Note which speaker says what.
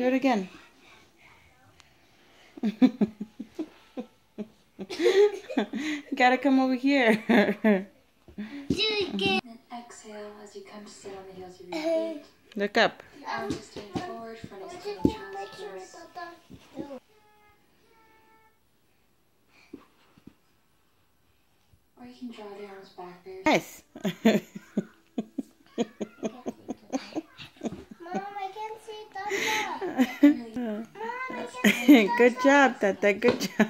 Speaker 1: Do it again. Gotta come over here.
Speaker 2: Do it again. And exhale as you come to sit on the heels of your uh-huh. feet.
Speaker 1: Look up.
Speaker 2: The arms extend forward, front is to the child's. Or you can draw the arms back there.
Speaker 1: Good job, Tata. Good job.